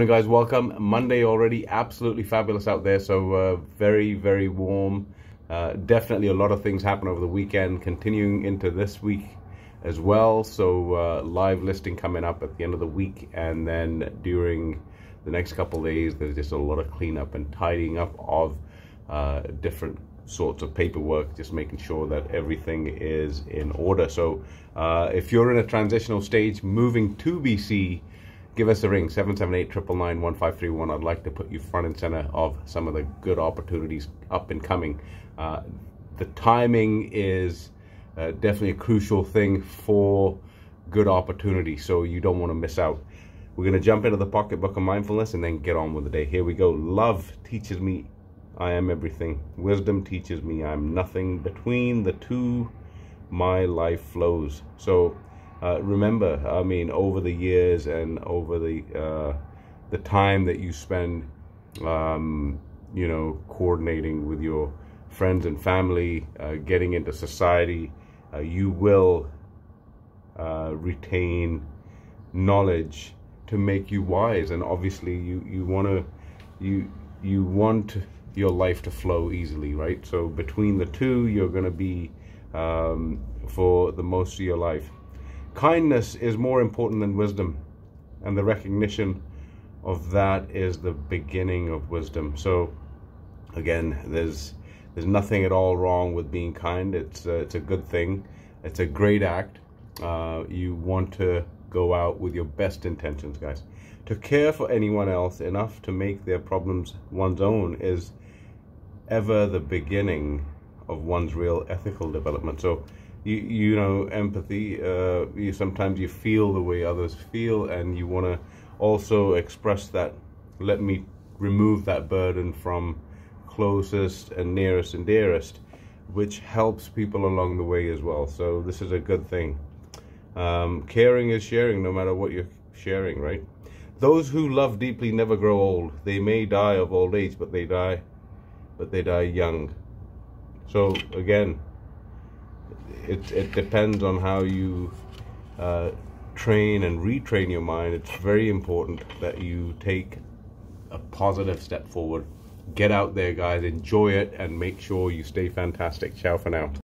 guys welcome. Monday already absolutely fabulous out there so uh, very very warm. Uh, definitely a lot of things happen over the weekend continuing into this week as well so uh, live listing coming up at the end of the week and then during the next couple days there's just a lot of cleanup and tidying up of uh, different sorts of paperwork just making sure that everything is in order. So uh, if you're in a transitional stage moving to bc give us a ring 778-999-1531 i'd like to put you front and center of some of the good opportunities up and coming. Uh, the timing is uh, definitely a crucial thing for good opportunity so you don't want to miss out. We're going to jump into the pocketbook of mindfulness and then get on with the day. Here we go. Love teaches me i am everything. Wisdom teaches me i'm nothing. Between the two my life flows. So uh, remember, I mean, over the years and over the uh, the time that you spend, um, you know, coordinating with your friends and family, uh, getting into society, uh, you will uh, retain knowledge to make you wise. And obviously, you you want to you you want your life to flow easily, right? So between the two, you're going to be um, for the most of your life. Kindness is more important than wisdom, and the recognition of that is the beginning of wisdom. So, again, there's there's nothing at all wrong with being kind. It's uh, it's a good thing. It's a great act. Uh, you want to go out with your best intentions, guys. To care for anyone else enough to make their problems one's own is ever the beginning of one's real ethical development. So you you know empathy uh, you sometimes you feel the way others feel and you want to also express that let me remove that burden from closest and nearest and dearest which helps people along the way as well. So this is a good thing. Um, caring is sharing no matter what you're sharing right? Those who love deeply never grow old. They may die of old age but they die but they die young. So again it, it depends on how you uh, train and retrain your mind. It's very important that you take a positive step forward. Get out there, guys. Enjoy it and make sure you stay fantastic. Ciao for now.